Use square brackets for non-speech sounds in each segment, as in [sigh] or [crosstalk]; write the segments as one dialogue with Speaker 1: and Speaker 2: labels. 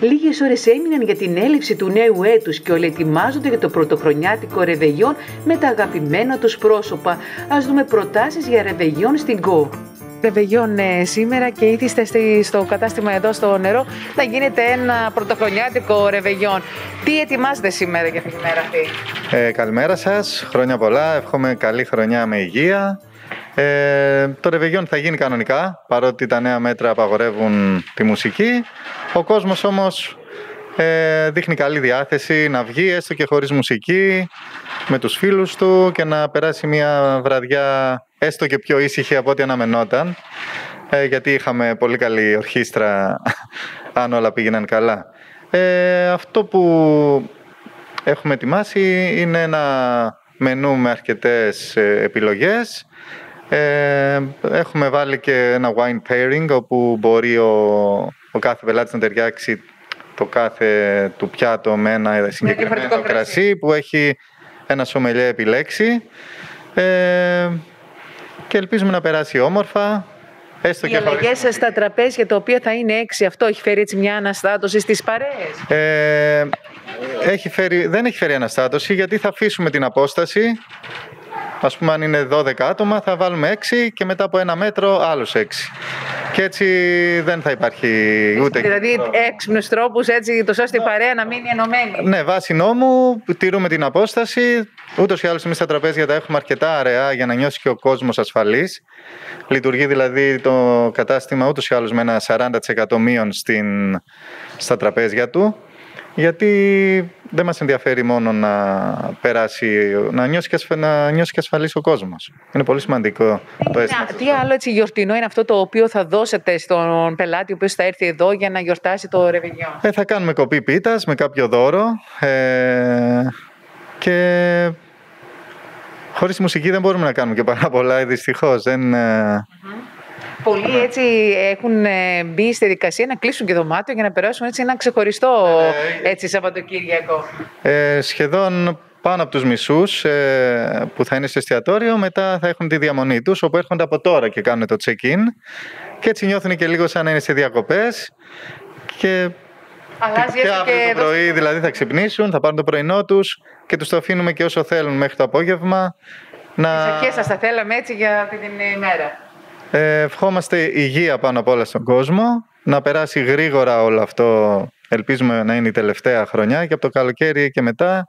Speaker 1: Λίγες ώρες έμειναν για την έλευση του νέου έτους και όλοι ετοιμάζονται για το πρωτοχρονιάτικο ρεβεγιόν με τα αγαπημένα τους πρόσωπα. Ας δούμε προτάσεις για ρεβεγιόν στην ΚΟ. Ρεβεγιόν ε, σήμερα και ήθιστε στο κατάστημα εδώ στο νερό να γίνεται ένα πρωτοχρονιάτικο ρεβεγιόν. Τι ετοιμάζετε σήμερα για την ημέρα αυτή;
Speaker 2: Ε, καλημέρα σας, χρόνια πολλά, εύχομαι καλή χρονιά με υγεία. Ε, το ρεβεγιόν θα γίνει κανονικά, παρότι τα νέα μέτρα απαγορεύουν τη μουσική. Ο κόσμος όμως ε, δείχνει καλή διάθεση να βγει έστω και χωρίς μουσική με τους φίλους του και να περάσει μια βραδιά έστω και πιο ήσυχη από ό,τι αναμενόταν ε, γιατί είχαμε πολύ καλή ορχήστρα [laughs] αν όλα πήγαιναν καλά. Ε, αυτό που έχουμε ετοιμάσει είναι ένα μενού με αρκετές ε, επιλογές ε, έχουμε βάλει και ένα wine pairing όπου μπορεί ο, ο κάθε πελάτης να ταιριάξει το κάθε του πιάτο με ένα συγκεκριμένο κρασί που έχει ένα σομελιέ επιλέξει ε, και ελπίζουμε να περάσει όμορφα.
Speaker 1: Έστω Οι αλλαγές στα τραπέζια, το οποίο θα είναι έξι, αυτό έχει φέρει έτσι μια αναστάτωση στις παρέες.
Speaker 2: Ε, έχει φέρει, δεν έχει φέρει αναστάτωση γιατί θα αφήσουμε την απόσταση Α πούμε, αν είναι 12 άτομα, θα βάλουμε 6 και μετά από ένα μέτρο άλλους 6. Και έτσι δεν θα υπάρχει ούτε.
Speaker 1: Δηλαδή, έξυπνους τρόπους έτσι, το ώστε η παρέα να μείνει ενωμένη.
Speaker 2: Ναι, βάσει νόμου, τηρούμε την απόσταση. Ούτως ή άλλως, εμείς στα τραπέζια τα έχουμε αρκετά αραιά για να νιώσει και ο κόσμος ασφαλής. Λειτουργεί δηλαδή το κατάστημα ούτως ή άλλως με ένα 40% μείον στην, στα τραπέζια του γιατί δεν μας ενδιαφέρει μόνο να περάσει, να νιώσει και, να νιώσει και ασφαλής ο κόσμος. Είναι πολύ σημαντικό το αίσθημα.
Speaker 1: Τι άλλο έτσι γιορτινό είναι αυτό το οποίο θα δώσετε στον πελάτη ο οποίος θα έρθει εδώ για να γιορτάσει το ρεβενιό.
Speaker 2: Ε, θα κάνουμε κοπή πίτας με κάποιο δώρο ε, και χωρίς μουσική δεν μπορούμε να κάνουμε και πάρα πολλά, δυστυχώς. Δεν, ε,
Speaker 1: Πολλοί έτσι έχουν ε, μπει στη δικασία να κλείσουν και δωμάτιο για να περάσουν έτσι ένα ξεχωριστό ε, έτσι, Σαββατοκύριακο.
Speaker 2: Ε, σχεδόν πάνω από τους μισούς ε, που θα είναι στο εστιατόριο μετά θα έχουν τη διαμονή τους όπου έρχονται από τώρα και κάνουν το check-in και έτσι νιώθουν και λίγο σαν να είναι σε διακοπές και
Speaker 1: Αλλάζει και αύριο
Speaker 2: το πρωί δηλαδή θα ξυπνήσουν, θα πάρουν το πρωινό τους και τους το αφήνουμε και όσο θέλουν μέχρι το απόγευμα.
Speaker 1: Να... Τις αρχές σας θα θέλαμε έτσι για αυτή την ημέρα.
Speaker 2: Ε, ευχόμαστε υγεία πάνω απ' όλα στον κόσμο, να περάσει γρήγορα όλο αυτό, ελπίζουμε να είναι η τελευταία χρονιά και από το καλοκαίρι και μετά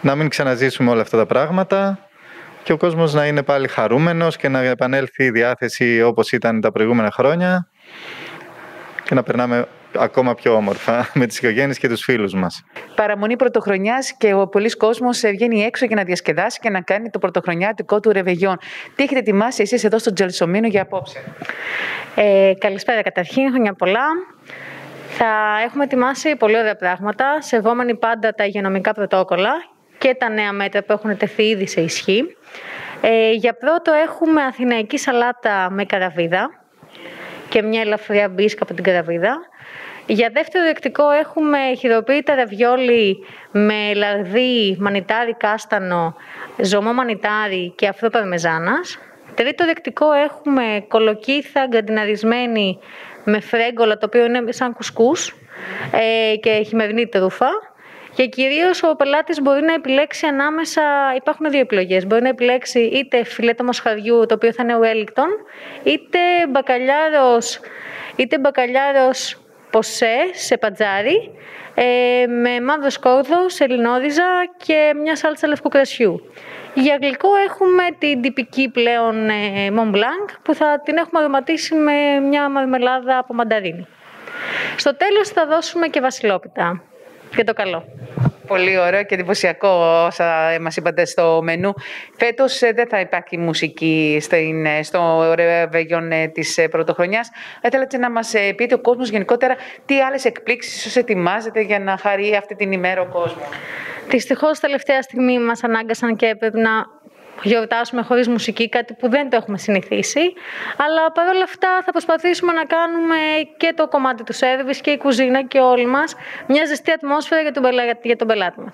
Speaker 2: να μην ξαναζήσουμε όλα αυτά τα πράγματα και ο κόσμος να είναι πάλι χαρούμενος και να επανέλθει η διάθεση όπως ήταν τα προηγούμενα χρόνια και να περνάμε ακόμα πιο όμορφα [laughs] με τις οικογένειες και τους φίλους μας.
Speaker 1: Παραμονή πρωτοχρονιάς και ο πολλής κόσμος βγαίνει έξω για να διασκεδάσει και να κάνει το πρωτοχρονιάτικό του ρεβεγιόν. Τι έχετε ετοιμάσει εσείς εδώ στο Τζελσομίνο για απόψε;
Speaker 3: Ε, καλησπέρα καταρχήν, χρόνια πολλά. Θα έχουμε ετοιμάσει πολύ ωραία πράγματα, σεβόμενοι πάντα τα υγειονομικά πρωτόκολλα και τα νέα μέτρα που έχουν τεθεί ήδη σε ισχύ. Ε, για πρώτο έχουμε αθηναϊκή σαλάτα με καραβίδα και μια ελαφριά μπίσκα από την καραβίδα. Για δεύτερο δεκτικό έχουμε χειροποίητα ραβιόλι με λαρδί, μανιτάρι κάστανο, ζωμό μανιτάρι και αφρό παρμεζάνας. Τρίτο δεκτικό έχουμε κολοκύθα γκαντιναρισμένη με φρέγκολα, το οποίο είναι σαν κουσκούς ε, και χειμερινή τρούφα. Και κυρίως ο πελάτης μπορεί να επιλέξει ανάμεσα. Υπάρχουν δύο επιλογές. Μπορεί να επιλέξει είτε φιλέτο μοσχαριού, το οποίο θα είναι Wellington, είτε μπακαλιάρος είτε μπακαλιάρος ποσέ σε πατζάρι ε, με μαύρος σκόρδο, σελινόριζα και μια σάλτσα λευκού κρασιού. Για γλυκό έχουμε την τυπική πλέον ε, Mont Blanc που θα την έχουμε αρωματίσει με μια μαρμελάδα από μανταρίνη. Στο τέλος θα δώσουμε και βασιλόπιτα για το καλό.
Speaker 1: Πολύ ωραίο και εντυπωσιακό όσα μας είπατε στο μενού. Φέτος ε, δεν θα υπάρχει μουσική ε, στο ρεβεγιόν της πρωτοχρονιάς. Θα ήθελα να μας ε, πείτε ο κόσμος γενικότερα τι άλλες εκπλήξεις ίσω ετοιμάζετε για να χαρεί αυτή την ημέρα ο κόσμος;
Speaker 3: Δυστυχώς, τελευταία στιγμή μας ανάγκασαν και έπρεπε να γιορτάσουμε χωρίς μουσική, κάτι που δεν το έχουμε συνηθίσει. Αλλά παρόλα αυτά θα προσπαθήσουμε να κάνουμε και το κομμάτι του σέρβις και η κουζίνα και όλοι μας μια ζεστή ατμόσφαιρα για τον, για τον πελάτη μας.